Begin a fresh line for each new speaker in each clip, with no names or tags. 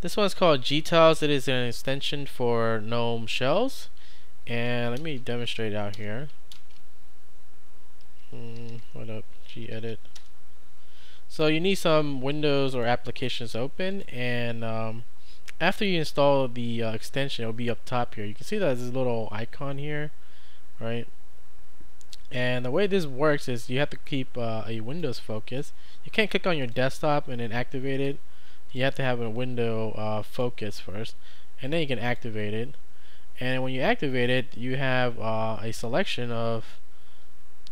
This one's called GTiles. It is an extension for GNOME shells. And let me demonstrate out here. Hmm, what up? gedit. So you need some windows or applications open and um, after you install the uh, extension it'll be up top here. You can see that there's a little icon here, right? And the way this works is you have to keep uh, a Windows focus. You can't click on your desktop and then activate it. You have to have a window uh, focus first, and then you can activate it. And when you activate it, you have uh, a selection of,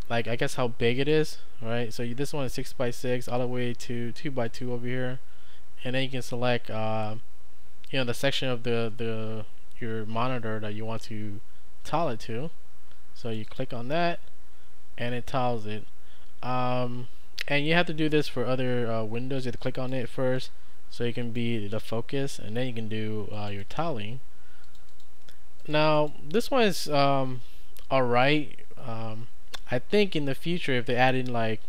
like I guess how big it is, right? So you, this one is six by six, all the way to two by two over here, and then you can select, uh, you know, the section of the the your monitor that you want to tile it to. So you click on that and it tiles it um, and you have to do this for other uh, windows you have to click on it first so you can be the focus and then you can do uh, your tiling now this one is um, alright. Um, I think in the future if they add in like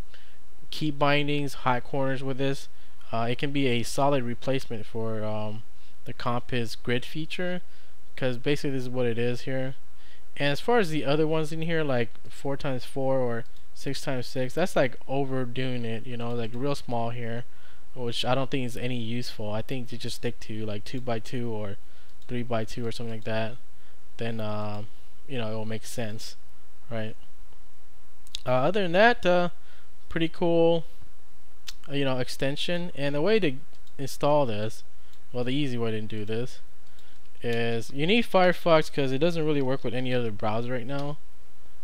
key bindings hot corners with this uh, it can be a solid replacement for um, the Compiz grid feature. Because basically this is what it is here. And as far as the other ones in here, like 4 times 4 or 6 times 6, that's like overdoing it, you know, like real small here, which I don't think is any useful. I think to just stick to like 2 by 2 or 3 by 2 or something like that, then, uh, you know, it will make sense, right? Uh, other than that, uh, pretty cool, uh, you know, extension. And the way to install this, well, the easy way to do this, is you need Firefox because it doesn't really work with any other browser right now.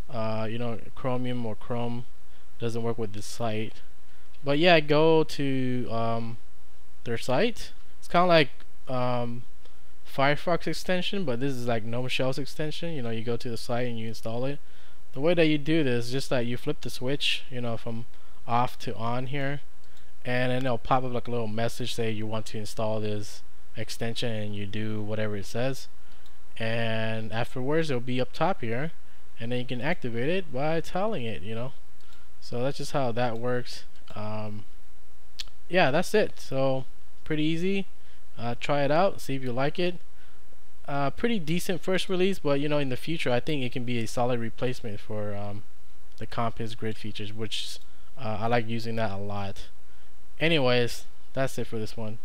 Uh, you know, Chromium or Chrome doesn't work with this site. But yeah, go to um, their site. It's kind of like um, Firefox extension, but this is like GNOME Shells extension. You know, you go to the site and you install it. The way that you do this is just that you flip the switch, you know, from off to on here, and then it'll pop up like a little message say you want to install this extension and you do whatever it says and afterwards it'll be up top here and then you can activate it by telling it you know so that's just how that works um, yeah that's it. So pretty easy. Uh, try it out see if you like it. Uh, pretty decent first release but you know in the future I think it can be a solid replacement for um, the Compiz grid features which uh, I like using that a lot. Anyways that's it for this one